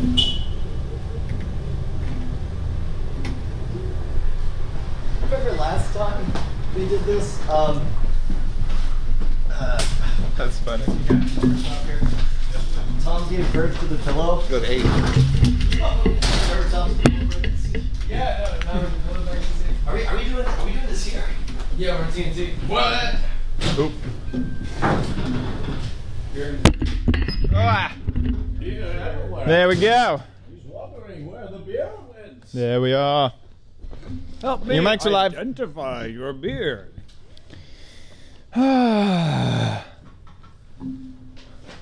Remember last time we did this? Um, uh, That's funny. Tom gave birth to the pillow. Good eight. Remember Tom's Yeah, no, no, no, no, Are we, are we doing are we doing this here? Yeah, we're on TNT. What? Oop. Ah. There we go. He's wondering where the beer went. There we are. Help me you're live. Identify your beer.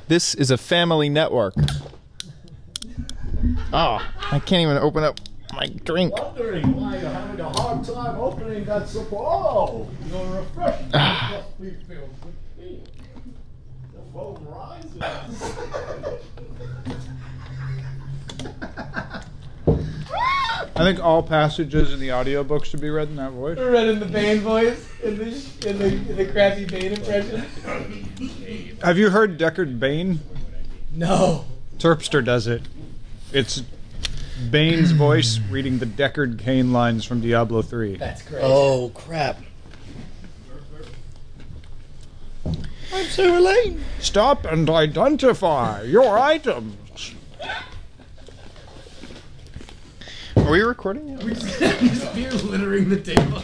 this is a family network. Oh, I can't even open up my drink. Wondering why you're having a hard time opening that support. Oh, your refreshment must be filled with beer. The foam rises. I think all passages in the audiobook should be read in that voice. Read in the Bane voice, in the, in the, in the crappy Bane impression. Have you heard Deckard Bane? No. Terpster does it. It's Bane's voice reading the Deckard Cain lines from Diablo 3. That's great. Oh crap! I'm Sarah Lane. Stop and identify your items. Are we recording? yet? Just beer littering the table.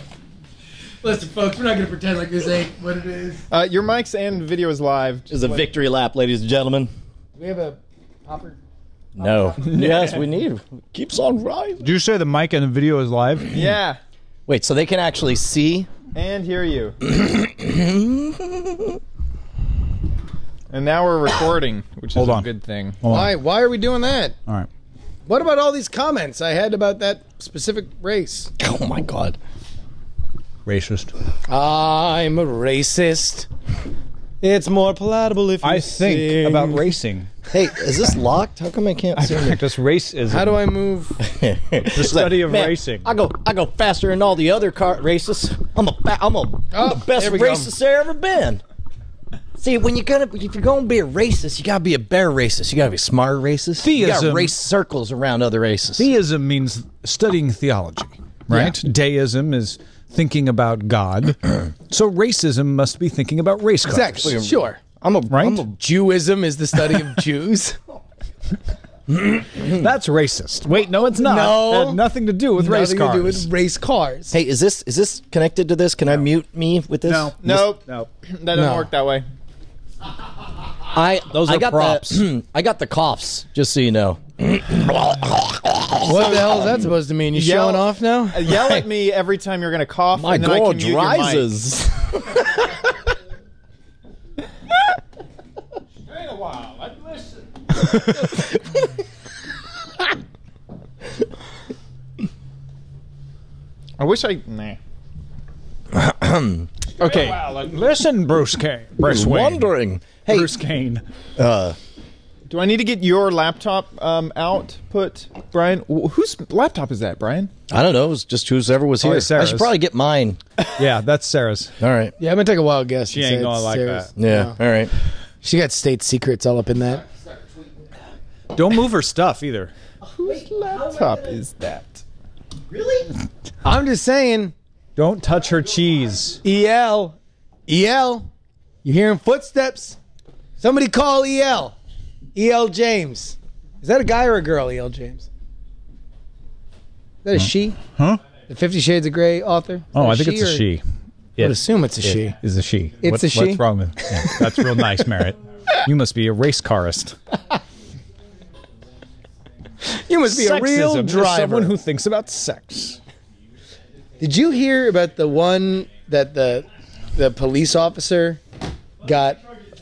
Listen, folks, we're not going to pretend like this ain't what it is. Uh, your mics and video is live. This is a victory lap, ladies and gentlemen. We have a popper. No. yes, we need. Keeps on rising. Did you say the mic and the video is live? Yeah, Wait, so they can actually see? and hear you. and now we're recording, which Hold is a on. good thing. Hold on. Why? Why are we doing that? All right. What about all these comments I had about that specific race? Oh my god. Racist. I'm a racist. It's more palatable if you I think sing. about racing. Hey, is this locked? How come I can't see it? Practice racism. How do I move? the study of Man, racing. I go, I go faster than all the other car races. I'm a, fa- I'm a, oh, I'm Oh, the best there we go. racist there ever been. See, when you're gonna, if you're gonna be a racist, you gotta be a bear racist. You gotta be a smart racist. You gotta Theism. race circles around other races. Theism means studying theology, right? Deism is thinking about God. so racism must be thinking about race cars. Exactly. Sure. I'm a, Right? I'm a Jewism is the study of Jews. That's racist. Wait, no, it's not. No. That had nothing to do with race Nothing cars. to do with race cars. Hey, is this is this connected to this? Can I mute me with this? no, Nope, no. that doesn't No. work that way. I Those I are got props. The, I got the coughs, just so you know. What the hell is that supposed to mean? You Yell- showing off now? Uh, Yell at me every time you're gonna cough. My and then I can gorge mute your mic. rises. Wait a while. Let listen. I wish I. Nah. Okay, listen, Bruce Kane. Bruce Wayne. Wondering. Hey, Bruce Kane. uh, Do I need to get your laptop um, out? Put Brian. wh- Whose laptop is that, Brian? I don't know. It was just whoever was here. Probably I Sarah's. should probably get mine. Yeah, that's Sarah's. All right. Yeah, I'm gonna take a wild guess. She and ain't say gonna it's like Sarah's. that. Yeah. All right. She got state secrets all up in that. Don't move her stuff either. Whose laptop is that? Really? I'm just saying, Don't touch her cheese. EL, EL, you hearing footsteps? Somebody call EL, EL James. Is that a guy or a girl? EL James. Is that a she? Huh? The Fifty Shades of Grey author? Oh, is Oh, that I think it's a or- she. I would assume it's a she. Is a she. It's a she? What's wrong with yeah, That's real nice, Merritt. You must be a race carist. You must be a real driver. someone who thinks about sex. Did you hear about the one that the the police officer got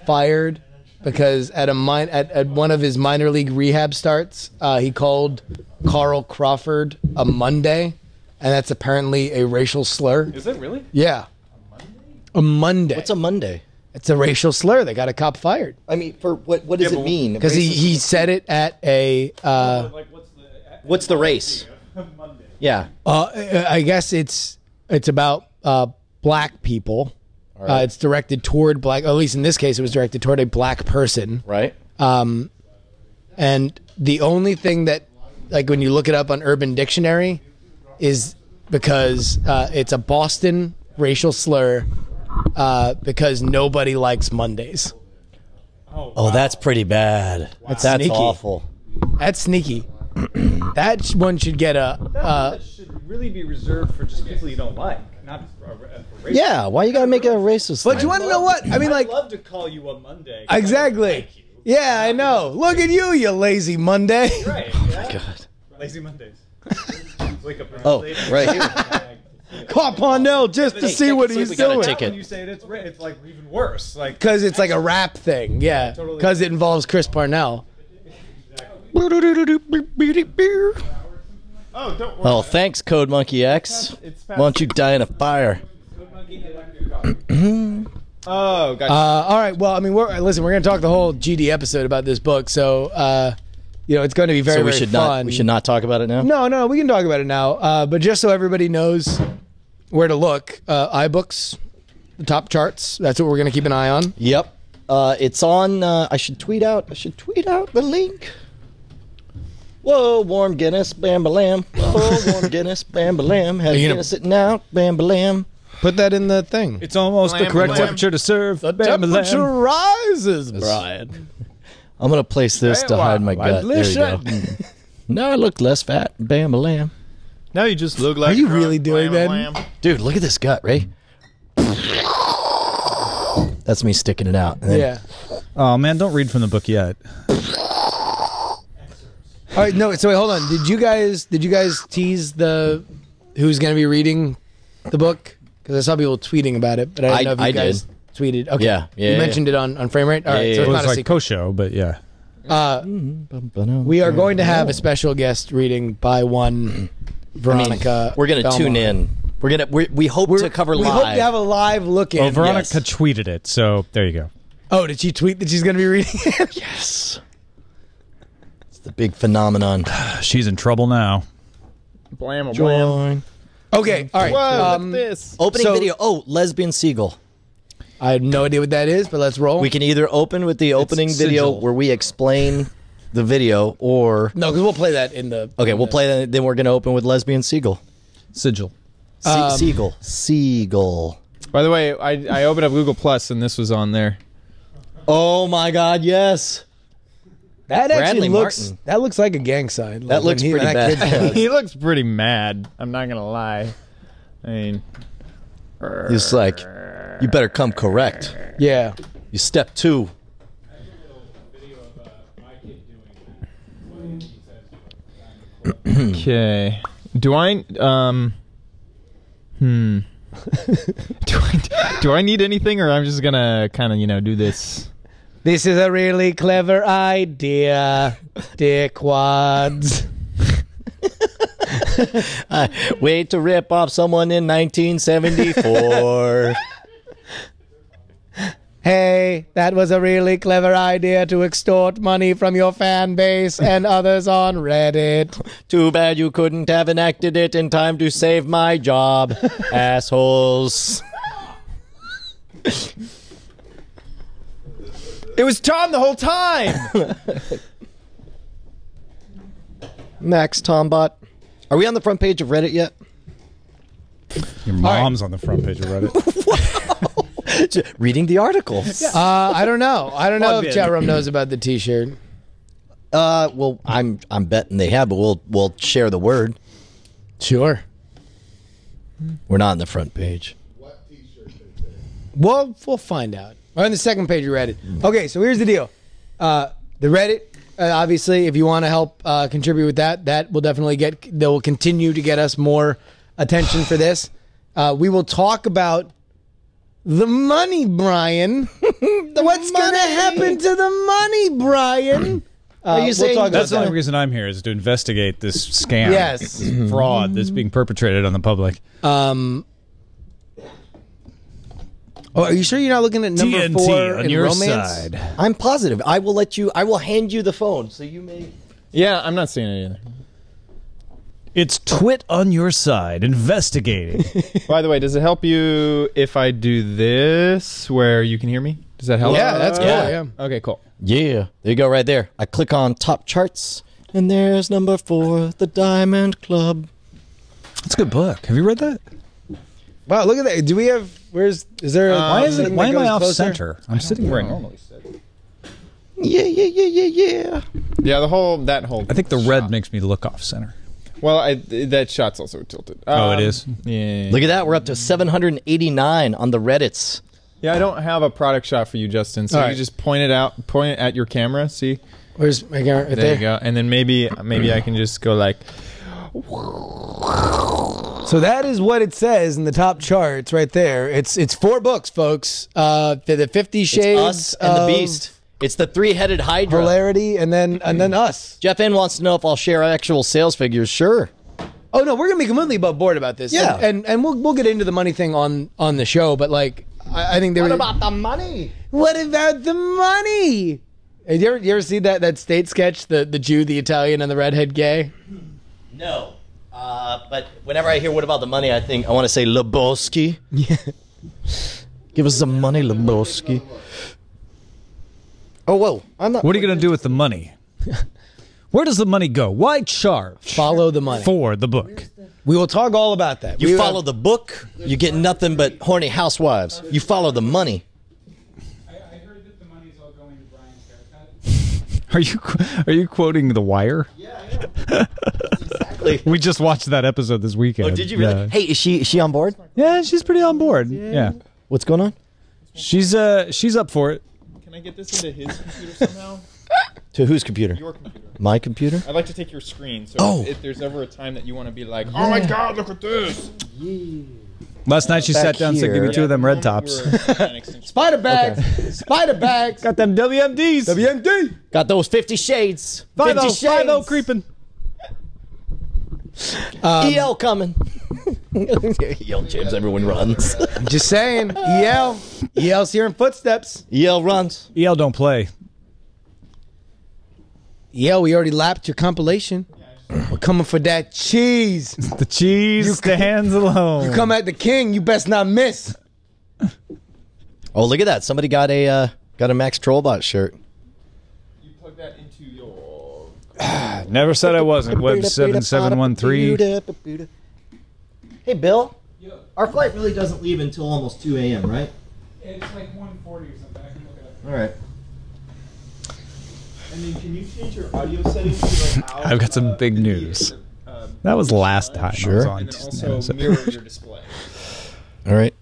fired because at a min- at, at one of his minor league rehab starts, uh, he called Carl Crawford a Monday, and that's apparently a racial slur. Is it really? Yeah, a Monday. What's a Monday? it's a racial slur. They got a cop fired I mean, for what? What does it mean? because he, he said it at a. Uh, What's the race? Yeah. Uh, I guess it's it's about uh, black people. Uh, it's directed toward black. At least in this case, it was directed toward a black person. Right. Um, and the only thing that, like, when you look it up on Urban Dictionary, is because uh, it's a Boston racial slur uh, because nobody likes Mondays. Oh, that's pretty bad. That's, sneaky. awful. That's sneaky. that one should get a. Uh, should really be reserved for just people you don't like, not for, Yeah, why you gotta make it a racist? but thing? you want to know what? I mean, like, love to call you a Monday. exactly. Yeah, I know. Look at you, you lazy Monday. Right. Oh my God. Lazy Mondays. Wake up. Oh, right here. Caught Parnell just to Hey, see what he's if we doing. When you say it, it's, ra- it's like even worse. Like Because it's like a rap thing, yeah. Totally. Because it involves Chris Parnell. Oh, don't worry. Oh, thanks, Code Monkey X. It's Why don't you die in a fire? Oh, gotcha. Uh, all right. Well, I mean, we're, listen, we're going to talk the whole GD episode about this book, so uh, you know it's going to be very, so we very should fun. not. We should not talk about it now. No, no, we can talk about it now. Uh, but just so everybody knows where to look, uh, iBooks, the top charts. That's what we're going to keep an eye on. Yep. Uh, it's on. Uh, I should tweet out. I should tweet out the link. Whoa, warm Guinness, bam balam. Whoa, warm Guinness, bam balam. Have you gonna- Guinness sitting out, bam balam. Put that in the thing. it's almost Blam, the correct blam. temperature to serve. The Bam, bam. temperature rises, Brian. I'm gonna place this to hide my gut. There you go. now I look less fat. Bam balam. now you just look like. Are you drunk really doing blam, that? blam. Dude, look at this gut, Ray. That's me sticking it out. And then- Yeah. Oh man, don't read from the book yet. All right. No. So wait, hold on. Did you guys? Did you guys tease the who's going to be reading the book? Because I saw people tweeting about it, but I didn't I- know if you I guys tweeted. Okay. Yeah, yeah, You yeah. mentioned it on on frame rate. All right. Yeah, so yeah, it's It not was a like secret. Kosho, but yeah. Uh, we are going to have a special guest reading by one Veronica. We're gonna tune in. We're gonna. We're, we hope We're, to cover we live. hope to have a live look in. Well, Veronica Yes. tweeted it, so there you go. oh, did she tweet that she's going to be reading it? yes. It's the big phenomenon. She's in trouble now. Blam, blam. Join. okay. All right. Whoa, um, this. Opening So- video. Oh, lesbian seagull. I have no idea what that is, but let's roll. We can either open with the opening video sigil. where we explain the video, or no, because we'll play that in the. okay, we'll play that. Then we're gonna open with lesbian seagull. Sigil. Se- Um, seagull. Seagull. By the way, I I opened up Google Plus and this was on there. Oh my God! Yes. That actually looks. Martin. That looks like a gang sign. Like That when looks he- pretty when that bad. he looks pretty mad. I'm not gonna lie. I mean, He's like, you better come correct. yeah. You step two. okay. Do I um? Hmm. do I do I need anything, or I'm just gonna kind of you know do this? This is a really clever idea, dickwads. Uh, way to rip off someone in 1974. Hey, that was a really clever idea to extort money from your fan base and others on Reddit. Too bad you couldn't have enacted it in time to save my job, assholes. It was Tom the whole time. Max Tombot. Are we on the front page of Reddit yet? Your mom's on the front page of Reddit. Reading the article. Uh, I don't know. I don't know Plug if in. chat room knows about the T-shirt. Uh, well, I'm I'm betting they have, but we'll we'll share the word. Sure. We're not on the front page. What t shirt they say? Well, we'll find out. We're on the second page of Reddit. Okay, so here's the deal. Uh, the Reddit, uh, obviously, if you want to help uh, contribute with that, that will definitely get. That will continue to get us more attention for this. Uh, we will talk about the money, Brian. What's going to happen to the money, Brian? Uh, you we'll saying talk That's the only that. reason I'm here is to investigate this scam. Yes. this fraud that's being perpetrated on the public. Um. Oh, are you sure you're not looking at number TNT four on in your romance? side. I'm positive. I will let you. I will hand you the phone, so you may. yeah, I'm not seeing it either. It's Twit on your side, investigating. By the way, does it help you if I do this where you can hear me? Does that help? Yeah, that's cool. Yeah. Yeah. Okay, cool. Yeah, there you go, right there. I click on top charts, and there's number four, the Diamond Club. That's a good book. Have you read that? Wow, look at that. Do we have? Where's? Is there? A Why is it? Why am I off closer? center? I'm sitting where I normally sit. Yeah, yeah, yeah, yeah, yeah. Yeah, the whole that whole. I think the red makes me look off center. Well, I, that shot's also tilted. Oh, it Um. Yeah. Look at that. We're up to 789 on the Reddits. Yeah, I don't have a product shot for you, Justin. So All you right. just point it out, point it at your camera. See, Where's my camera? Right there, there. you go, and then maybe maybe I can just go like, So that is what it says in the top charts right there. It's it's four books, folks. Uh, the, the Fifty It's Shades us and the Beast. It's the three-headed Hydra. hilarity, and then and then us. Jeff N wants to know if I'll share actual sales figures. Sure. Oh no, we're gonna be completely above board about this. Yeah. and and, and we'll we'll get into the money thing on on the show. But like, I, I think there. What were- about the money? What about the money? Have you ever, you ever see that, that state sketch, the, the Jew, the Italian, and the redhead gay? No. Uh, but whenever I hear what about the money, I think I want to say Lebowski. Yeah. Give us some money, Lebowski. Oh, whoa. I'm not. What are you going to do with the money? Where does the money go? Why charge Follow the money. for the book? We will talk all about that. You We follow have- the book, you get nothing but horny housewives. You follow the money. I, I heard that the money's all going to Brian's haircut. Are you are you quoting The Wire? Exactly. We just watched that episode this weekend. Oh, did you really? Yeah, Hey, is she is she on board? yeah she's pretty on board. Yeah, What's going on? she's uh she's up for it. can I get this into his computer somehow? To whose computer? Your computer. My computer? I'd like to take your screen. So Oh. if, if there's ever a time that you want to be like, oh my god, look at this. Yeah. Last night she Back sat down and said, "Give me two of them red tops." where an extinction- Spider bags. Spider bags. Got them WMDs. WMD. Got those 50 shades. 50 Five oh, shades. five oh creeping. EL coming. EL James, everyone runs. I'm just saying. EL. EL's hearing footsteps. EL runs. EL don't play. EL, we already lapped your compilation. We're coming for that cheese. The cheese, the hands alone. You come at the king, you best not miss. Oh, look at that. Somebody got a uh, got a Max Trollbot shirt. You plug that into your. Never said I wasn't. Web seven seven one three. Hey, Bill. Yeah, Our flight really doesn't leave until almost 2 a.m., right? it's like 140 or something. I can look it up. All right. And then can you change your audio settings to go out? I've got some uh, big the- news. uh, That was last time. I was Sure. on and also mirror your display. All right.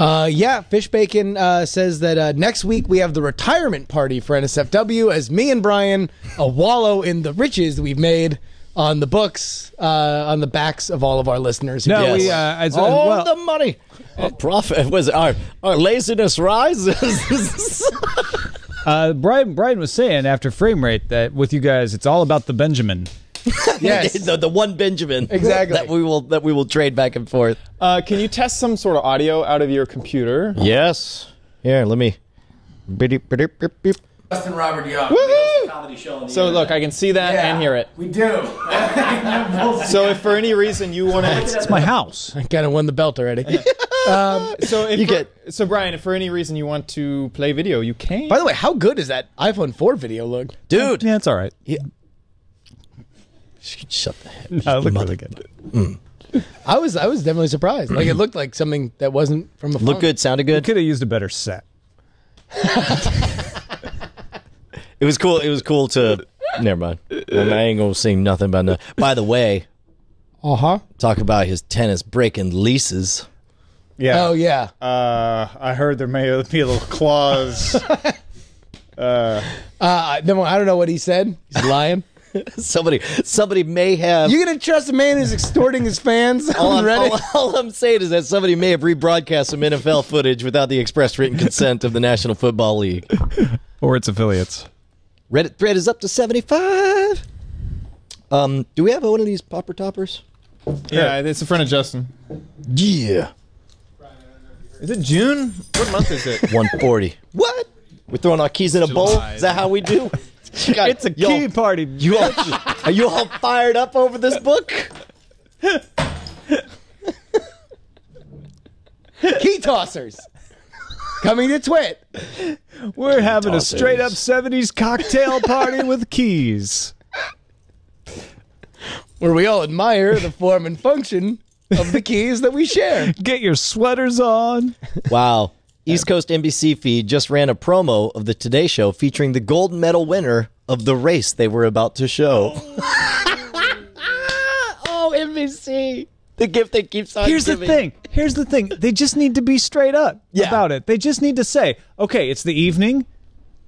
Uh, yeah, Fish Bacon uh, says that uh, next week we have the retirement party for NSFW as me and Brian a wallow in the riches we've made on the books, uh, on the backs of all of our listeners. who No, give us- we. Uh, as, All well, the money. Our profit was our our laziness rises. uh, Brian. Brian was saying after frame rate that with you guys, it's all about the Benjamin. yes. the, the one Benjamin Exactly. that we will that we will trade back and forth. Uh, can you test some sort of audio out of your computer? Yes. Here, let me. Beep, beep, beep, beep, beep. Justin Robert Young. So look, I can see that and hear it. We do. So if for any reason you want to, It's my house. I kind of won the belt already. so if You for- get- so Brian, if for any reason you want to play video, you can. By the way, how good is that iPhone 4 video look? Dude. Yeah, it's all right. Shut the heck. No, it looked really good. I was I was definitely surprised. Like it looked like something that wasn't from a phone. Look good, sounded good. Could have used a better set. It was cool. It was cool to. Never mind. I ain't gonna say nothing about that. By the way, Uh huh. talk about his tennis breaking leases. Yeah. Oh yeah. Uh, I heard there may be a little clause. Uh, no, I don't know what he said. He's lying. Somebody, somebody may have. you gonna trust a man who's extorting his fans all, on I'm, Reddit? all, all I'm saying is that somebody may have rebroadcast some NFL footage without the express written consent of the National Football League. or its affiliates. Reddit thread is up to 75. Um, do we have one of these popper toppers? yeah, it's in front of Justin. Yeah. Is it June? What month is it? 140. what? We're throwing our keys in a bowl? Is that how we do? It's a key party. You all, are you all fired up over this book? Key tossers. coming to Twit. We're having a straight up 70s cocktail party with keys. where we all admire the form and function of the keys that we share. Get your sweaters on. Wow. East Coast NBC feed just ran a promo of the Today Show featuring the gold medal winner of the race they were about to show. oh, NBC. The gift that keeps on Here's the thing. Here's the thing. They just need to be straight up Yeah. about it. They just need to say, okay, it's the evening.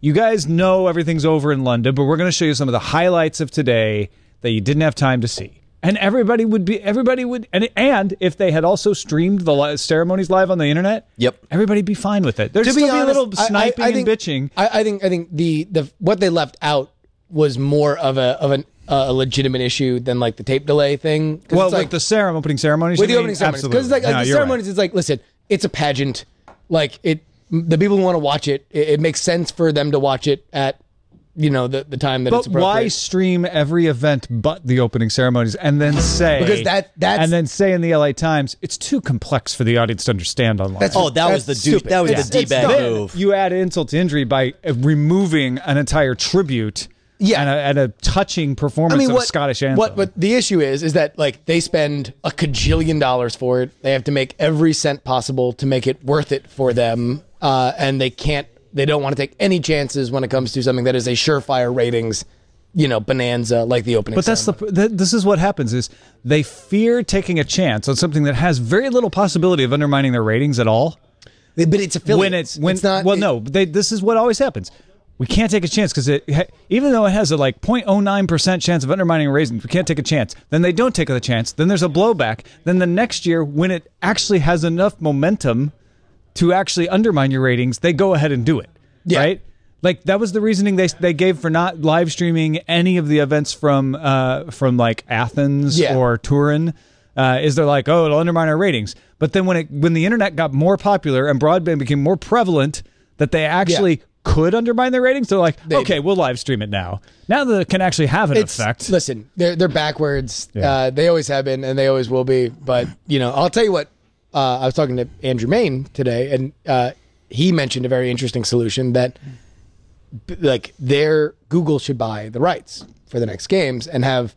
You guys know everything's over in London, but we're going to show you some of the highlights of today that you didn't have time to see. And everybody would be, everybody would, and, and if they had also streamed the li- ceremonies live on the internet, Yep. everybody'd be fine with it. There'd To still be be, a little I- I- sniping I think- and bitching. I, I think I think the the what they left out was more of a of an, uh, a legitimate issue than like the tape delay thing. Well, it's with like, the ceremony, opening ceremonies, with the mean? opening ceremonies because like, like No, the you're right. ceremonies it's like listen it's a pageant like it the people who want to watch it, it it makes sense for them to watch it at you know the the time that But it's appropriate why stream every event but the opening ceremonies and then say Because that- that's- and then say in the LA Times it's too complex for the audience to understand online. That's- Oh, that was the That's dude. stupid. That was It's- the it's d-bag move. you add insult to injury by uh, removing an entire tribute Yeah. and, a, and a touching performance I of a Scottish anthem. What, what the issue is is that like they spend a cajillion dollars for it. They have to make every cent possible to make it worth it for them, uh, and they can't. They don't want to take any chances when it comes to something that is a surefire ratings, you know, bonanza like the opening. But that's the this is what happens is they fear taking a chance on something that has very little possibility of undermining their ratings at all. but it's affiliates. when it's when it's not. well it- no they, this is what always happens we can't take a chance because it even though it has a like 0.09% chance of undermining ratings we can't take a chance then they don't take the chance then there's a blowback then the next year when it actually has enough momentum to actually undermine your ratings they go ahead and do it Yeah. right like that was the reasoning they they gave for not live streaming any of the events from uh from like Athens Yeah. or Turin uh, is they're like oh it'll undermine our ratings but then when it when the internet got more popular and broadband became more prevalent that they actually could undermine their ratings they're like They okay we'll live stream it now now that it can actually have an effect listen. They're they're backwards. Yeah. Uh, they always have been, and they always will be. But you know, I'll tell you what. Uh, I was talking to Andrew Mayne today, and uh, he mentioned a very interesting solution that, like, their Google should buy the rights for the next games and have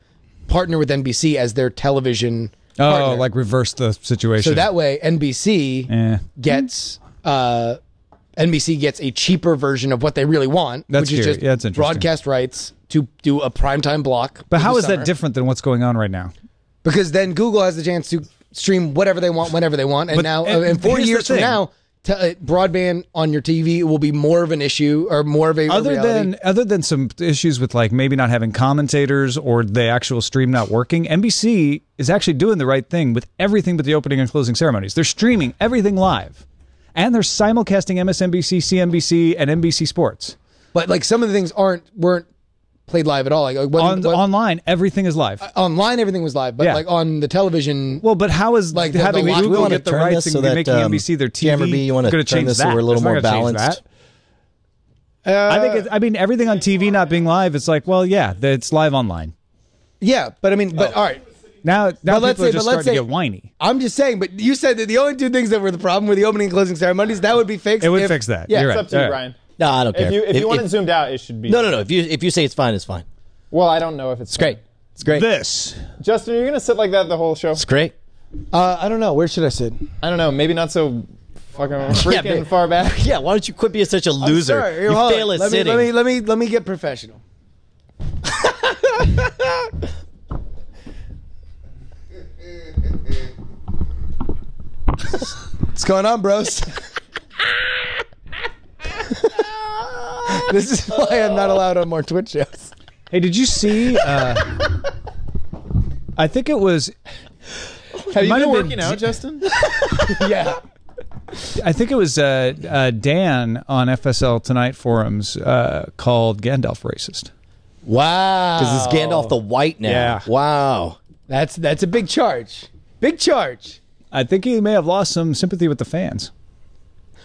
partner with NBC as their television. oh partner. like reverse the situation so that way NBC Eh. gets. Uh, NBC gets a cheaper version of what they really want, That's which is curious. just Yeah, that's interesting. broadcast rights to do a primetime block. but how is summer. that different than what's going on right now because then Google has the chance to stream whatever they want whenever they want, and But- now and uh, in four years from now, te- uh, broadband on your TV will be more of an issue or more of a a other reality. than other than some issues with like maybe not having commentators or the actual stream not working, NBC is actually doing the right thing with everything but the opening and closing ceremonies. They're streaming everything live, and they're simulcasting MSNBC, CNBC, and NBC Sports but like some of the things aren't weren't played live at all. Like uh, what, on what- online. Everything is live. online, everything was live, but Yeah. like on the television, well, but how is Like like the- having the lock- we Google want to get the turn rights this and so be that making um, NBC their TV? Jammer B, you want to turn change this so we're a little It's more balanced. that. I think. It, I mean, everything on TV not being live. It's like, well, yeah, it's live online. yeah. But I mean, but all right. Now, now But let's people say- are just but let's starting to say- get whiny. I'm just saying, but you said that the only two things that were the problem were the opening and closing ceremonies. That would be fixed. It would if- fix that. Yeah, You're It's right. up to you, Yeah. Brian. No, I don't care. If you if, you want it zoomed out, it should be. no, no, no. If you if you say it's fine, it's fine. Well, I don't know if it's, It's great. It's great. This. Justin, you're gonna sit like that the whole show. It's great. Uh, I don't know. Where should I sit? I don't know. Maybe not so fucking freaking but- far back. Yeah, why don't you quit being such a loser? Sorry, you hold on. fail at let sitting. Me, let me let me let me get professional. What's going on, bros? This is why I'm not allowed on more Twitch shows. Hey, did you see? Uh, I think it was. Have you might been have been working out, Justin? Yeah. I think it was uh, uh, Dan on FSL Tonight forums uh, called Gandalf racist. Wow. Because it's Gandalf the White now. Yeah. Wow. That's that's a big charge. Big charge. I think he may have lost some sympathy with the fans.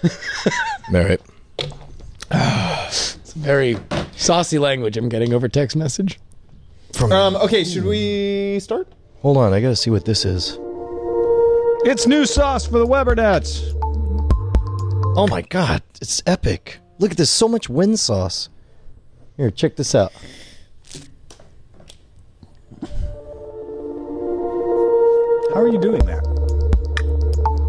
All right. It's very saucy language I'm getting over text message. um. Okay. Should we start? Hold on, I gotta see what this is. It's new sauce for the Webernets. Oh my god, it's epic. Look at this, so much wind sauce. Here, check this out. How are you doing that?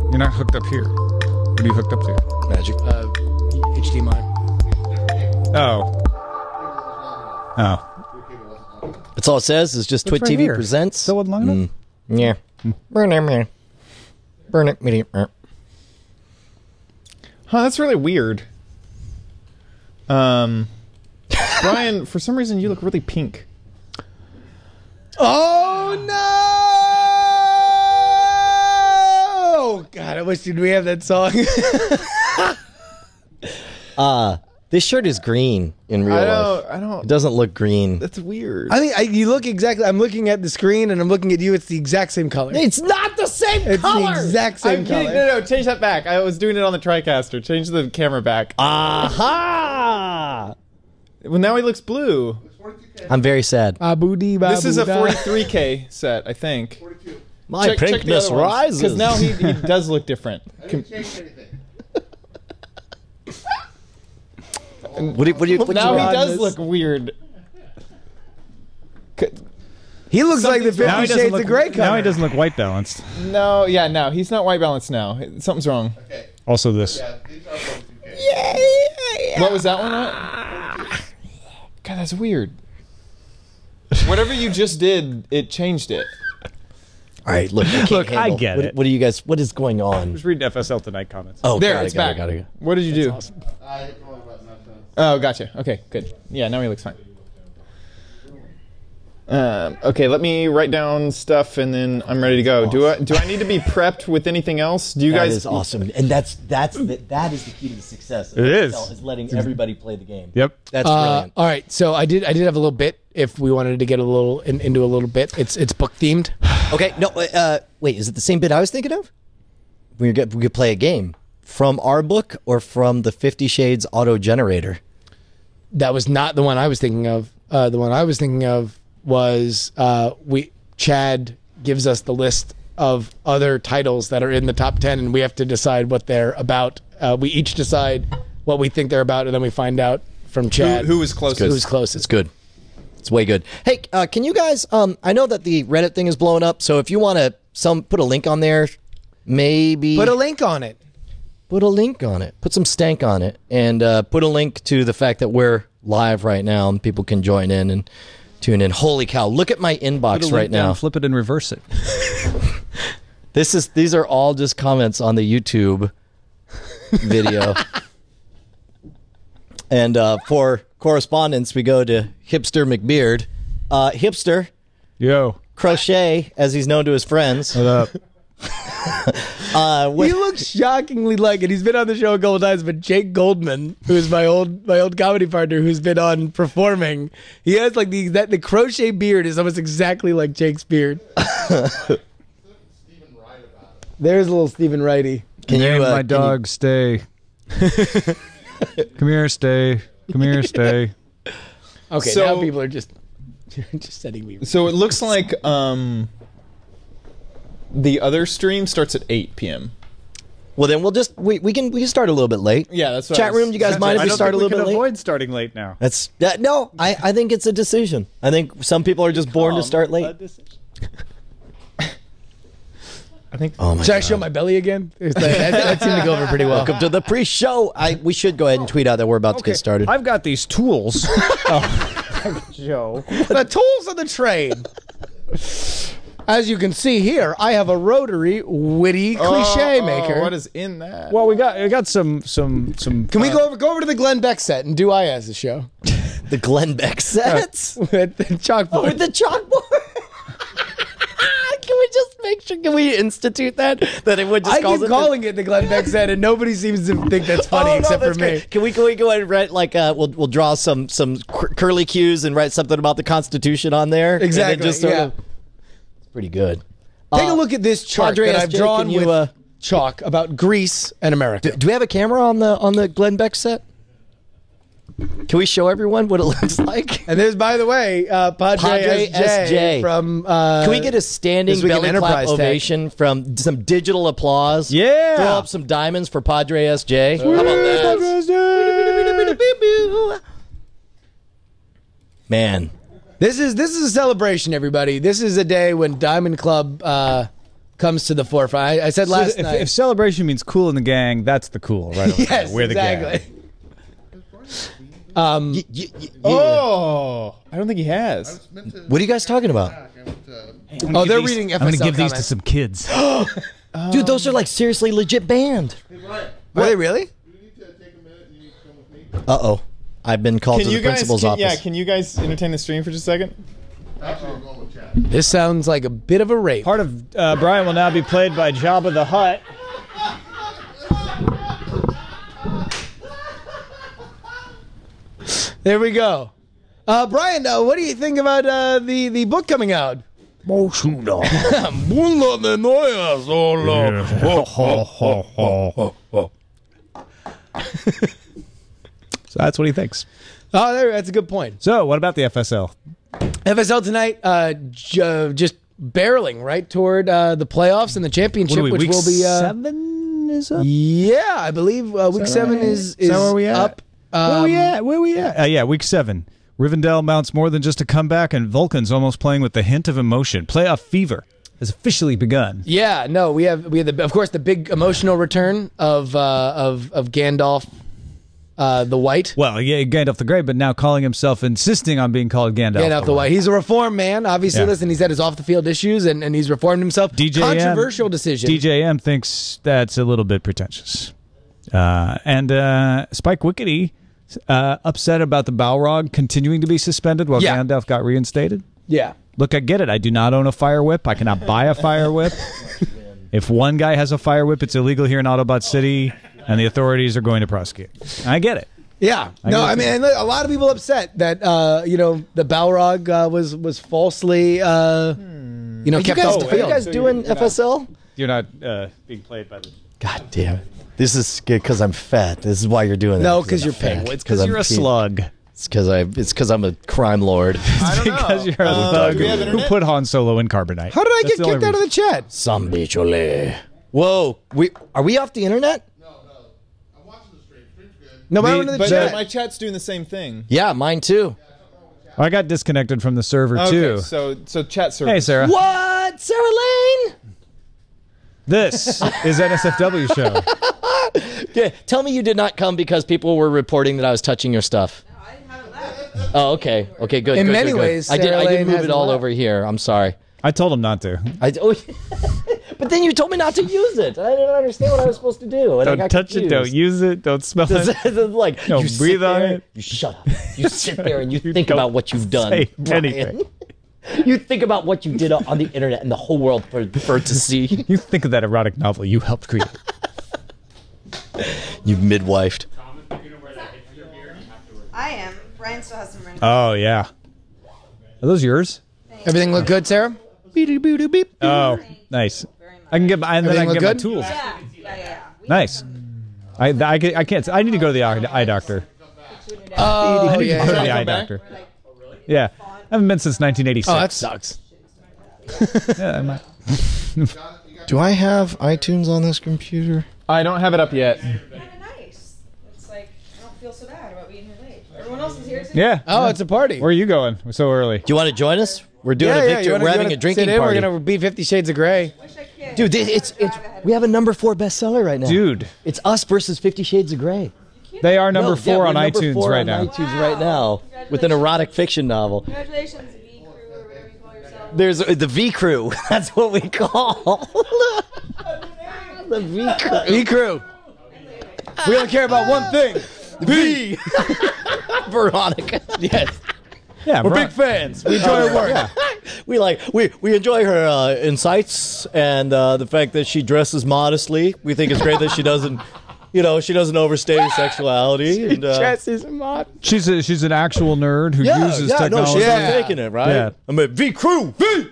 You're not hooked up here. What are you hooked up to? Magic. Uh, HDMI. Oh. Oh. That's all it says is just Twit right TV here. presents. Still wasn't long enough? Yeah. Burn it, man. Burn it, medium. Huh, that's really weird. Um, Brian, for some reason you look really pink. Oh no! God, I wish did we have that song. Uh, this shirt is green in real life. I don't. I It don't. doesn't look green. That's weird. I think I, you look exactly. I'm looking at the screen and I'm looking at you. It's the exact same color. It's not the same It's the exact same I'm kidding. color. No, no, change that back. I was doing it on the TriCaster. Change the camera back. Aha! well, now he looks blue. I'm very sad. Abu dee This is a 43k set, I think. My Check, check pinkness other rises. Because now he, he does look different. Com- What do you, what do you, what now you he got? does look weird. C- He looks like the Fifty wrong. Now he doesn't Shades look of Grey color. Now he doesn't look white balanced. No, yeah, no, he's not white balanced now. Something's wrong. Also this. Yeah. What was that one? At? God, that's weird. Whatever you just did, it changed it. All right, look. I can't Look, I get what, it. What do you guys? What is going on? I Just reading FSL Tonight comments. Oh, There, got it, it's got back. it, got it. What did you do? I hit the wrong button. That's fine. Oh, gotcha. Okay, good. Yeah, now he looks fine. Um, okay, let me write down stuff and then I'm ready to go. Do I do I need to be prepped with anything else? Do you That guys? is awesome, and that's that's the, that is the key to the success. Of It is. XFL, is letting everybody play the game. Yep. That's Uh, brilliant. all right, so I did. I did have a little bit. If we wanted to get a little in, into a little bit, it's it's book themed. Okay, no, uh, wait, is it the same bit I was thinking of? We could, we could play a game from our book or from the Fifty Shades auto generator. That was not the one I was thinking of. Uh, the one I was thinking of was uh, we Chad gives us the list of other titles that are in the top ten, and we have to decide what they're about. Uh, we each decide what we think they're about, and then we find out from Chad who was closest? who's closest. It's good. It's way good. Hey, uh, can you guys? Um, I know that the Reddit thing is blowing up, so if you want to, some put a link on there, maybe Put a link on it. Put a link on it, put some stank on it, and uh, put a link to the fact that we're live right now and people can join in and tune in. Holy cow! Look at my Put a inbox link right down, now. flip it and reverse it. This is these are all just comments on the YouTube video. and uh, for correspondence, we go to Hipster McBeard. Uh, Hipster Yo. Crochet, as he's known to his friends. What up? Uh, He looks shockingly like it. He's been on the show a couple times, but Jake Goldman, who's my old my old comedy partner, who's been on performing, he has like the that the crochet beard is almost exactly like Jake's beard. There's a little Stephen Wrighty. can you, uh, my can you- dog, stay. Come here, stay. Come here, stay. Okay, So- now people are just just sending me. So it looks like um, the other stream starts at 8 p.m. well, then we'll just we, we can we can start a little bit late. Yeah, that's what I Chat was- room. You guys mind if we start a little bit late? avoid starting late now. That's that, no. I I think it's a decision. I think some people are just born to start late. I think. Oh my Should I show my belly again? That, that, that seemed to go over pretty well. Welcome to the pre-show. I we should go ahead and tweet out that we're about to get started. I've got these tools. oh. Joe. the tools of the trade. As you can see here, I have a rotary witty cliche Oh, maker. what is in that? Well, we got we got some some some. Can we go over go over to the Glenn Beck set and do I as a show the Glenn Beck sets with the chalkboard? with the chalkboard. can we just make sure? Can we institute that? That it would just I calls keep it the- calling it the Glenn Beck set, and nobody seems to think that's funny Oh, no, except that's for me. great. Can we can we go ahead and write like uh we'll we'll draw some some cur- curly cues and write something about the Constitution on there? And then Exactly, just sort yeah. of, it's pretty good. Take Uh, a look at this chart Padre that I've SJ, drawn can you, with uh, chalk about Greece and America. Do we have a camera on the on the Glenn Beck set? Can we show everyone what it looks like? And there's, by the way, uh, Padre, Padre SJ, SJ. from. Uh, Can we get a standing This Week in belly clap Enterprise Tech. ovation from some digital applause? Yeah. Throw up some diamonds for Padre SJ. How about that? Man, This is this is a celebration, everybody. This is a day when Diamond Club uh, comes to the forefront. I, I said last if, night. if celebration means cool in the gang, that's the cool, right? over yes, there. We're the exactly. gang. Um, Y- y- y- Oh, I don't think he has. what are you guys talking about? oh, they're reading FSL I'm going to give these to comments. some kids. Dude, those are like seriously legit band. Are they really? Uh oh. I've been called Can to you the guys? principal's Can, office. yeah, can you guys entertain the stream for just a second? This sounds like a bit of a rape. Part of uh, Brian will now be played by Jabba the Hutt. There we go. Uh, Brian, uh, what do you think about uh, the the book coming out? So that's what he thinks. Oh, there, that's a good point. So, what about the FSL? FSL tonight, uh, j- uh, just barreling right toward uh, the playoffs and the championship, we, which will be uh, seven is up? Yeah, I believe uh, week seven is is So where we at? up. Where we Um, at? Where we at? Uh, yeah, week seven. Rivendell mounts more than just a comeback, and Vulcan's almost playing with the hint of emotion. Playoff fever has officially begun. Yeah, no, we have we have the, of course the big emotional return of uh, of of Gandalf, uh, the White. Well, yeah, Gandalf the Grey, but now calling himself, insisting on being called Gandalf, Gandalf the White. He's a reformed man. Obviously, Yeah. listen, he's had his off the field issues and, and he's reformed himself. DJM, Controversial decision. DJM thinks that's a little bit pretentious. Uh, and uh, Spike Wickety uh, upset about the Balrog continuing to be suspended while Yeah. Gandalf got reinstated. Yeah. Look, I get it. I do not own a fire whip. I cannot buy a fire whip. if one guy has a fire whip, it's illegal here in Autobot City, and the authorities are going to prosecute. I get it. Yeah. I no, I mean, and look, a lot of people upset that uh, you know the Balrog uh, was was falsely uh, you know Are you kept guys, off the are you field. guys doing FSL? You're not uh, being played by the. God damn it. This is because I'm fat. This is why you're doing that. No, I'm you're fat. pink. It's because you're a pink. slug. It's because I. It's because I'm a crime lord. I don't know. Because you're a Uh, thug do we have who put Han Solo in carbonite. How did I That's get kicked out of the chat? Some bichole. Whoa, we are we off the internet? I'm watching the stream. Stream's good. No, I The- went to the but chat. my chat's doing the same thing. Yeah, mine too. I got disconnected from the server Okay, too. so so chat service. Hey, Sarah. What, Sarah Lane? This is NSFW show. Yeah, tell me you did not come because people were reporting that I was touching your stuff. Oh, okay. Okay, good. In good, many good, good. ways, I did. Sarah I did Lane move has it all left. over here. I'm sorry. I told him not to. I, oh, but then you told me not to use it. I didn't understand what I was supposed to do. And I Don't got touch it. Don't use it. Don't smell it. like No, you breathe on there, it. You shut up. You sit there and you think about what you've done. say anything. You think about what you did on the internet and the whole world for, for to see. You think of that erotic novel you helped create. You midwifed. I am. Brian still has some random. Oh yeah. Are those yours? Everything look good, Sarah? Beep. Oh, nice. I can get my, and then I can look get my tools. yeah, yeah, yeah. We Nice. I, I, ca- I can't. I need to go to the eye, eye doctor. Oh, I need yeah. to go to the eye doctor. Oh, yeah, I haven't been since 1986. Oh, that sucks. Yeah, I might- Do I have iTunes on this computer? I don't have it up yet. kind of nice. It's like I don't feel so bad about being here late. Everyone else is here. Yeah. Oh, it's a party. Where are you going We're so early? Do you want to join us? We're doing yeah, a yeah. Victor. You wanna, we're you having wanna a drinking sit in? party. We're gonna be Fifty Shades of Grey. Wish I could. Dude, this, it's it's we have a number four bestseller right now. Dude, it's us versus Fifty Shades of Grey. they are number No, four we're on number iTunes four right on now. iTunes right now with an erotic fiction novel. Congratulations, V crew or whatever you call yourself. There's uh, the V Crew. That's what we call the V Crew. V crew. We don't care about one thing. V. Veronica. Yes. Yeah, We're Veron- big fans. We enjoy her work. We like we we enjoy her uh, insights and uh, the fact that she dresses modestly. We think it's great that she doesn't, you know, she doesn't overstay her sexuality. and, uh, Dresses mod. She's a, she's an actual nerd who yeah, uses yeah, no, technology. she's Yeah. taking it right. Yeah. I'm a V Crew. V.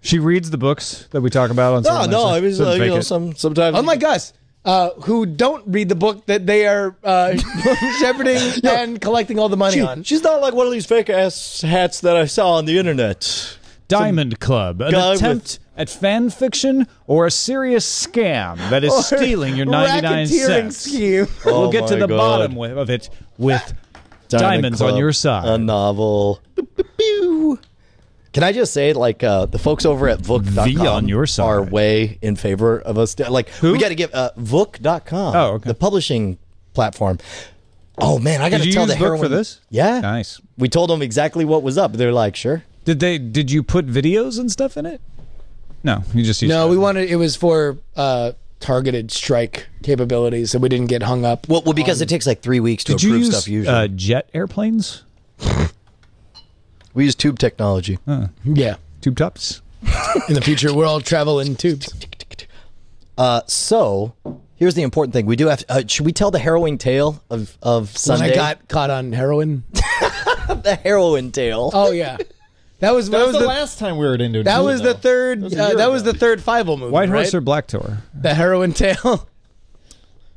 She reads the books that we talk about on. No, Silver no, Nights. I mean, Doesn't uh, you know, some sometimes. Unlike us. Uh, who don't read the book that they are uh, shepherding and collecting all the money She- on. she's not like one of these fake ass hats that I saw on the internet. Diamond Club, an guy attempt at fan fiction or a serious scam that is stealing your 99 cents. scheme. we'll Oh get to the God. bottom of it with diamonds on your side. A novel. Pew. Can I just say, like, uh, the folks over at Vook.com V on your side. are way in favor of us. Like, Who? we got to give uh, Vook.com, Oh, okay. the publishing platform. Oh man, I got to tell use the Vook heroine for this? Yeah, Nice. We told them exactly what was up. They're like, sure. Did they? Did you put videos and stuff in it? No, you just used. No, we wanted it was for uh, targeted strike capabilities, so we didn't get hung up. Well, well because it takes like three weeks to Did approve use stuff. Usually, uh, jet airplanes? We use tube technology. Yeah, Tube tops? in the future we'll all travel in tubes. Uh, so here's the important thing: we do have. Uh, should we tell the harrowing tale of of When Sunday? I got caught on heroin. the heroin tale. Oh yeah, that was That that was was the the last time we were at Indonesia. that was the though. third was a uh, year that was ago. the third Five movie. White right? Horse or Black Tour? the heroin tale.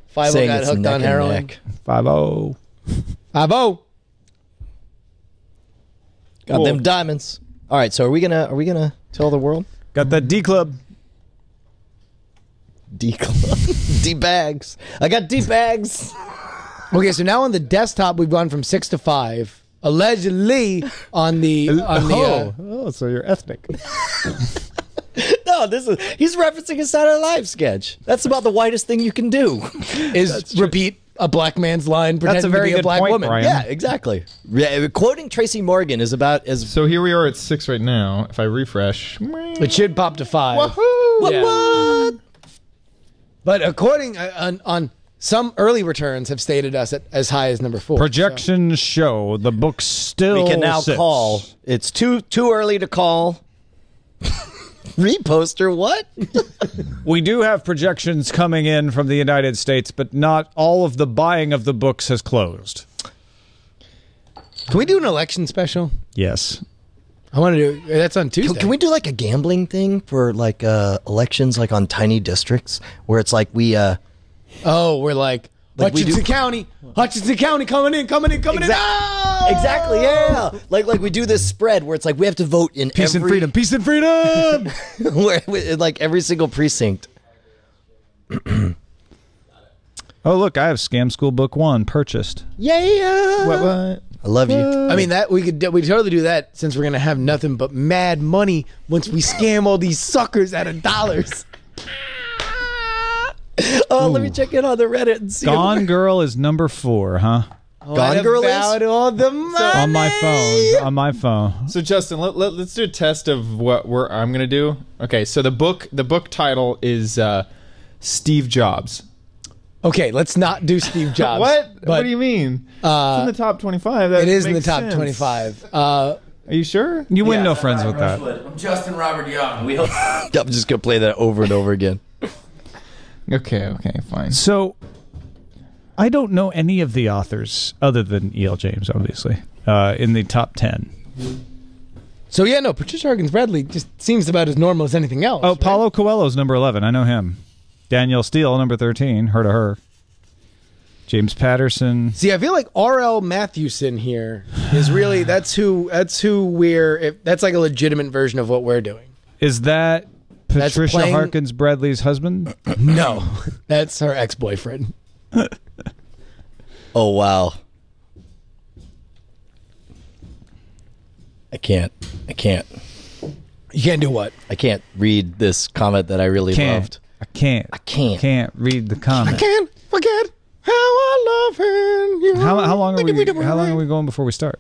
Five Saying got it's hooked neck on and heroin. neck. Five oh. Five oh. Got Cool. them diamonds. All right, so are we gonna are we gonna tell the world? Got that D Club. D club, D bags. I got D bags. Okay, so now on the desktop we've gone from six to five. Allegedly on the on the uh, oh, so you're ethnic. No, this is he's referencing a Saturday Night Live sketch. That's about the whitest thing you can do. is repeat a black man's line pretending a very to be a good black point, woman. Brian. yeah, exactly. Yeah, quoting Tracy Morgan is about as So here we are at six right now. If I refresh, It should pop to five. what, Yeah. what? But according uh, on, on some early returns have stated us at, as high as number four. Projections show the book still. We can now sits. call. It's too too early to call. Reposter, what? We do have projections coming in from the United States, but not all of the buying of the books has closed. Can we do an election special? Yes. I want to do. That's on Tuesday. Can, can we do like a gambling thing for like uh, elections, like on tiny districts, where it's like we uh, Oh, we're like, Like we Hutchinson do- County, Hutchinson County coming in, coming in, coming Exact- in. Oh! exactly, yeah, like like we do this spread where it's like we have to vote in Peace every, and freedom. Peace and freedom. where, in like every single precinct. oh, look, I have Scam School Book One purchased. Yeah, what? What? I love you. I mean that we could we totally do that since we're gonna have nothing but mad money once we scam all these suckers out of dollars. Oh, let me check in on the Reddit and see. Gone Girl is number four, huh? Gone What Girl is? all the money On my phone. On my phone. So Justin, let, let, us do a test of what we're I'm gonna do. Okay, so the book the book title is uh, Steve Jobs. Okay, let's not do Steve Jobs. what? But what do you mean? Uh, it's in the top 25. That It is in the top sense. twenty-five. Uh, Are you sure? You win no friends with that. I'm Justin Robert Young. We I'm just gonna play that over and over again. Okay. Okay. Fine. So, I don't know any of the authors other than E.L. James, obviously, uh, in the top 10. so yeah, no, Patricia Harkins Bradley just seems about as normal as anything else. Oh, right? Paulo Coelho's number 11. I know him. Danielle Steel, number 13. Heard of her. James Patterson. See, I feel like R.L. Mathewson here is really that's who that's who we're if, that's like a legitimate version of what we're doing. Is that That's Patricia playing- Harkins Bradley's husband? No, that's her ex-boyfriend. Oh wow. I can't. I can't. You can't do what? I can't read this comment that I really Can't. loved. I can't. I can't. I Can't read the comment. I can't forget how I love him. You How, how long are we? How long are we going before we start?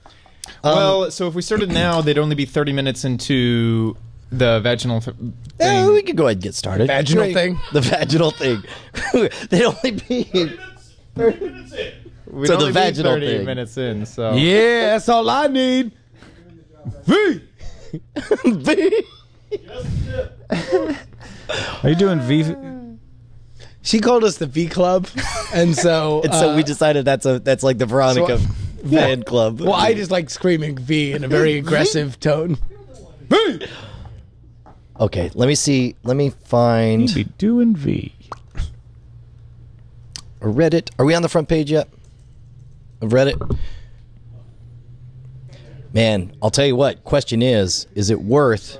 well, so if we started now, they'd only be 30 minutes into the vaginal th- thing. Yeah, we could go ahead and get started. Vaginal Great. thing? The vaginal thing. They'd only be. Thirty We'd so the only be vaginal 30 thing. minutes in. So Yeah, that's all I need. V. V! Are you doing V? She called us the V Club, and so And so uh, we decided that's a that's like the Veronica So- fan club. Well, I just like screaming V in a very aggressive tone. V. Okay, let me see. Let me find. Be doing V. or Reddit. Are we on the front page yet? Of Reddit? Man, I'll tell you what. Question is, is it worth?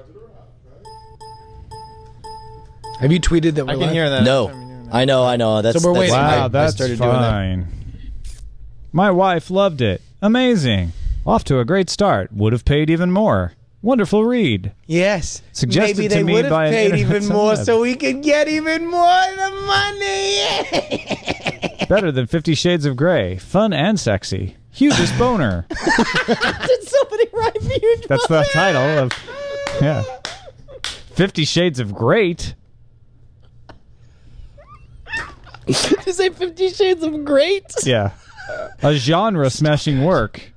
Have you tweeted that? I we're can live? hear that. No, I know, I know. That's So we're that's- waiting. Wow, I that's started doing that. fine. My wife loved it. Amazing. Off to a great start. Would have paid even more. Wonderful read. Yes. Suggested Maybe to they me would have by paid even more so we could get even more of the money. Better than Fifty Shades of Grey. Fun and sexy. Hughes boner. Did somebody write me? a- That's the title of. Yeah. Fifty Shades of Great. Did you say Fifty Shades of Great? Yeah. A genre smashing work.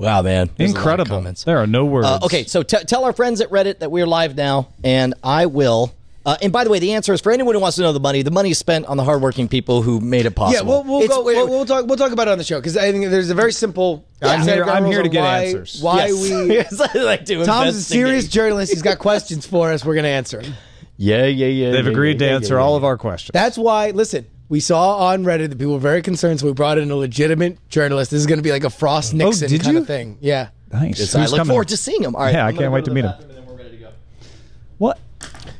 Wow, man, There's a lot of Incredible. comments. There are no words. Uh, okay, so t- tell our friends at Reddit that we're live now, and I will. Uh, and by the way, the answer is for anyone who wants to know the money. The money is spent on the hardworking people who made it possible. yeah, we'll we'll, It's- go, we'll we'll talk we'll talk about it on the show because I think there's a very simple. I'm here- I'm here to get why, answers. Why yes. we? Yes, I like to Tom's a serious journalist. He's got questions for us. We're going to answer them. Yeah, yeah, yeah. They've yeah, agreed yeah, to yeah, answer yeah, all yeah. of our questions. That's why. Listen, we saw on Reddit that people were very concerned, so we brought in a legitimate journalist. This is going to be like a Frost oh, Nixon Oh, did kind you? of thing. Yeah. nice. Yes, I Who's look coming? forward to seeing him. All right, Yeah, I I'm gonna can't go wait to the meet him. bathroom and then we're ready to go. What?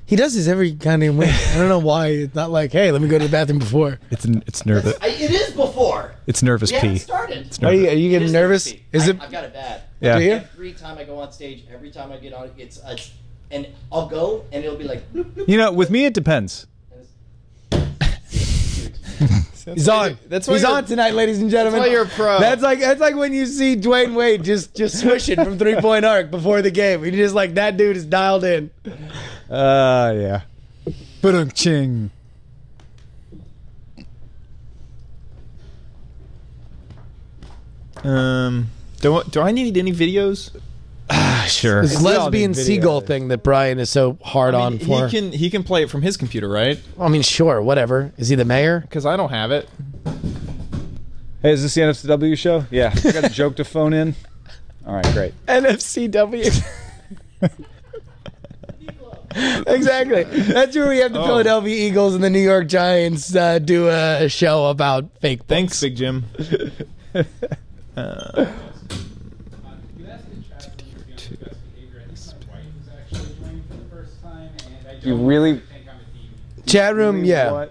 He does this every kind of way. I don't know why. It's not like, hey, let me go to the bathroom before. It's it's nervous. I, it is before. It's nervous We haven't pee. started. Are you, are you It getting is nervous? pee. Is I, it? I've got it bad. Yeah. Do you? Every time I go on stage, every time I get on, it's, it's and I'll go and it'll be like. bloop, bloop, You know, with me it depends. He's on. That's why He's on tonight, ladies and gentlemen. why you're a pro. That's like that's like when you see Dwyane Wade just just swishing from three point arc before the game. You're just like that dude is dialed in. Uh, yeah. But ching. Um, do, do I need any videos? Sure. This lesbian seagull thing that Brian is so hard I on for. he can he can play it from his computer, right? I mean, sure, whatever. Is he the mayor? Because I don't have it. Hey, is this the NFCW show? Yeah. I got a joke to phone in. All right, great. NFCW. exactly. That's where we have the Oh. Philadelphia Eagles and the New York Giants uh, do a show about fake books. Thanks, Big Jim. You You really- think I'm a demon. Chat room, yeah.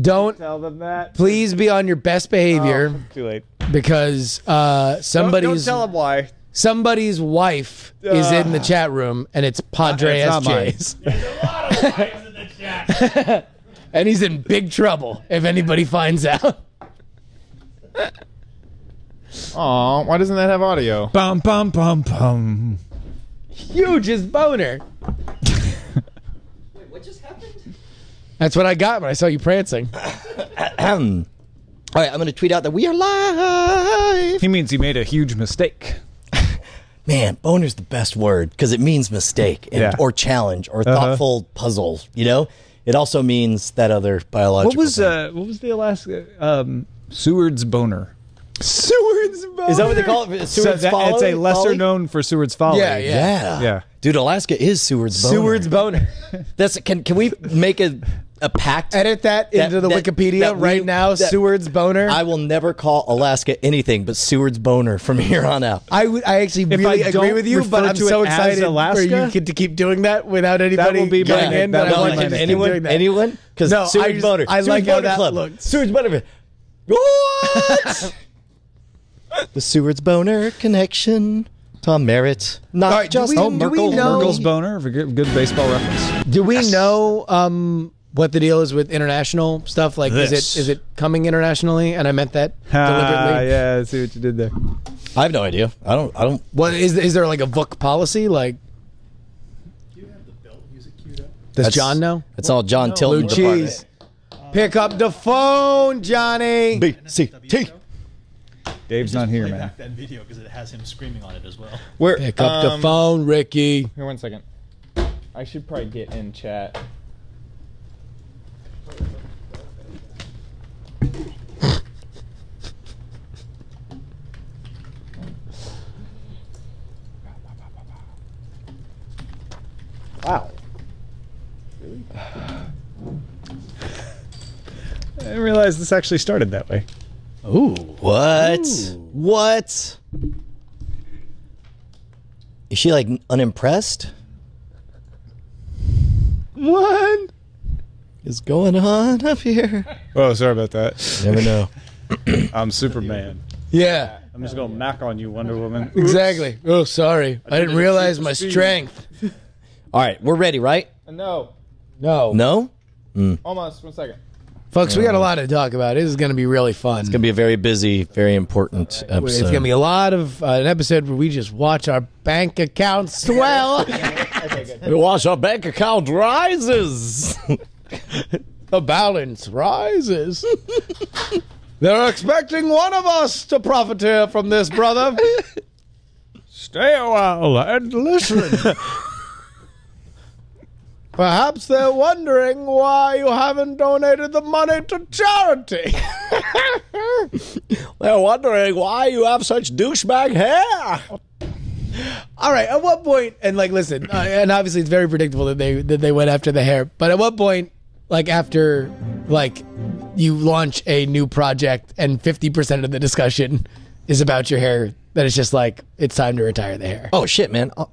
Don't Tell them that. please be on your best behavior Too late. because uh, somebody's them why. somebody's wife is in the chat room and it's Padre It's not SJ's. There's a lot of wives in the chat. and he's in big trouble if anybody finds out. Aw, why doesn't that have audio? Bum bum bum bum. Huge as boner. Wait, what just happened? That's what I got when I saw you prancing. All right, I'm going to tweet out that we are live. He means he made a huge mistake. Man, boner's the best word because it means mistake and, Yeah. or challenge or Uh-huh. thoughtful puzzle. You know, it also means that other biological. What was thing. uh what was the Alaska um Seward's boner? Seward's boner. Is that what they call it? So Seward's that- folly? it's a lesser Folly? known for Seward's folly. Yeah, yeah. Yeah, Yeah. dude. Alaska is Seward's boner. Seward's boner. That's can can we make a a pact? Edit that, That- into the that- Wikipedia that we- right now. that- Seward's boner. I will never call Alaska anything but Seward's boner from here on out. I would. I actually If really I agree with you, but I'm so it as excited for you get to keep doing that without anybody That will be my getting name. in. That That will be my you to name. keep anyone, doing that. anyone? Because No, I Seward's just- boner. I Seward's like how that club. looks. Seward's boner. What? the Seward's boner connection. Tom Merritt, not All right, do just we- oh, Merkle. know- Merkle's boner, a good, good baseball reference. Do we know um, what the deal is with international stuff? Like, is it is it coming internationally? And I meant that Ah, deliberately. yeah, I see what you did there. I have no idea. I don't. I don't. What is is there like a book policy? Like, You have the belt music queued up. does That's- John know? It's all John Blue Tilton. cheese. Pick up the phone, Johnny. B C T. Dave's not here, play man. back that video because it has him screaming on it as well. Where? Pick up the um, phone, Ricky. Here, one second. I should probably get in chat. Wow. I didn't realize this actually started that way. Ooh. What? What? Is she like unimpressed? What? Is going on up here? Oh, sorry about that. Never know. I'm Superman. Yeah. I'm just gonna knock on you, Wonder Woman. Exactly. Oh, sorry. I didn't realize my strength. All right, we're ready, right? No, No. No? almost. One second. Folks, we got a lot to talk about. This is going to be really fun. It's gonna be a very busy, very important episode. It's going to be a lot of uh, an episode where we just watch our bank account swell. We watch our bank account rises. the balance rises. They're expecting one of us to profiteer from this, brother. Stay a while and listen. Perhaps they're wondering why you haven't donated the money to charity. They're wondering why you have such douchebag hair. All right. At what point? And like, listen, uh, and obviously it's very predictable that they that they went after the hair. But at what point, like after, like, you launch a new project and fifty percent of the discussion is about your hair, that it's just like it's time to retire the hair. Oh shit, man. Oh,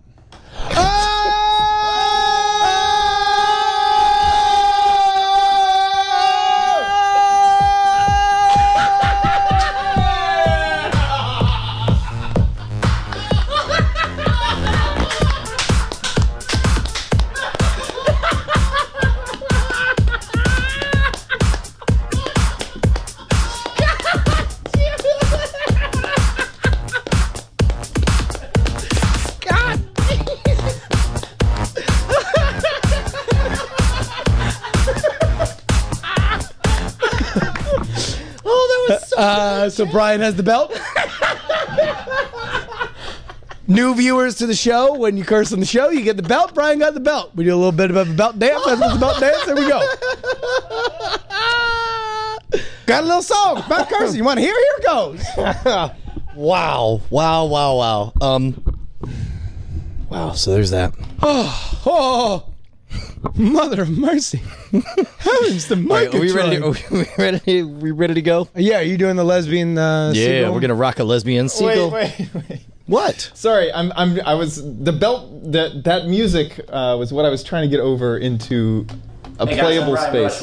so Brian has the belt. New viewers to the show, when you curse on the show, you get the belt. Brian got the belt. We do a little bit of a belt dance. That's what's the belt dance. There we go. Got a little song about cursing. You want to hear? Here it goes. wow, wow, wow, wow. Um, wow. So there's that. Oh, Oh, mother of mercy. Heavens, the mic right, are we ready? To, are we ready? we ready to go? Yeah, are you doing the lesbian? Uh, Yeah, seagull? we're gonna rock a lesbian seagull. Wait, wait, wait. What? Sorry, I'm, I'm, I was the belt. That that music uh, was what I was trying to get over into a playable space.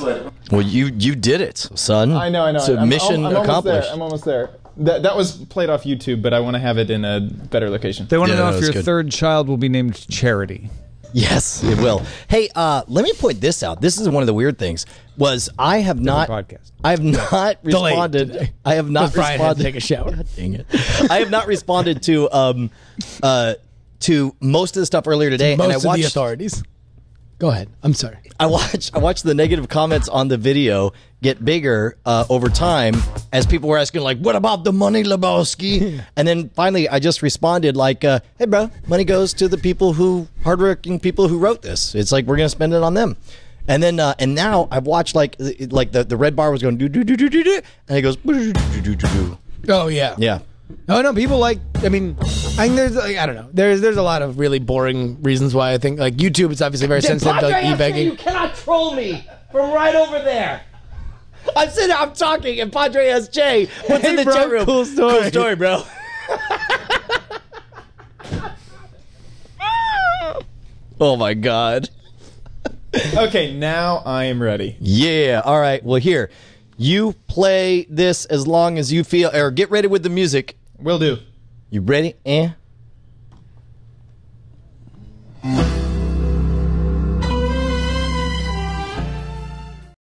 Well, you you did it, son. I know, I know. It's a I'm, mission I'm, I'm Almost accomplished. there. I'm almost there. That that was played off YouTube, but I want to have it in a better location. They want to Yeah, know if your good. third child will be named Charity. Yes, it will. Hey, uh, let me point this out. This is one of the weird things. Was I have not podcast. I have not Delayed responded. today. I have not Brian had to responded. take a shower. God dang it! I have not responded to um, uh, to most of the stuff earlier today, Most and I of watched. the authorities. Go ahead. I'm sorry. I watched I watched the negative comments on the video get bigger uh, over time as people were asking like, "What about the money, Lebowski?" and then finally, I just responded like, uh, "Hey, bro, money goes to the people who hardworking people who wrote this. It's like we're gonna spend it on them." And then uh, and now I've watched like like the, the red bar was going do do do do do do, and it goes do do do do do. Oh yeah. Yeah. No, no. People like. I mean, I think there's. Like, I don't know. There's there's a lot of really boring reasons why I think like YouTube. It's obviously very sensitive to like e-begging. You cannot troll me from right over there. I'm sitting, I'm talking, and Padre SJ puts Hey, in the bro, chat room. cool story. Cool story, bro. oh my god. Okay, now I am ready. Yeah. All right. Well, here, you play this as long as you feel, or get ready with the music. Will do. You ready? Eh.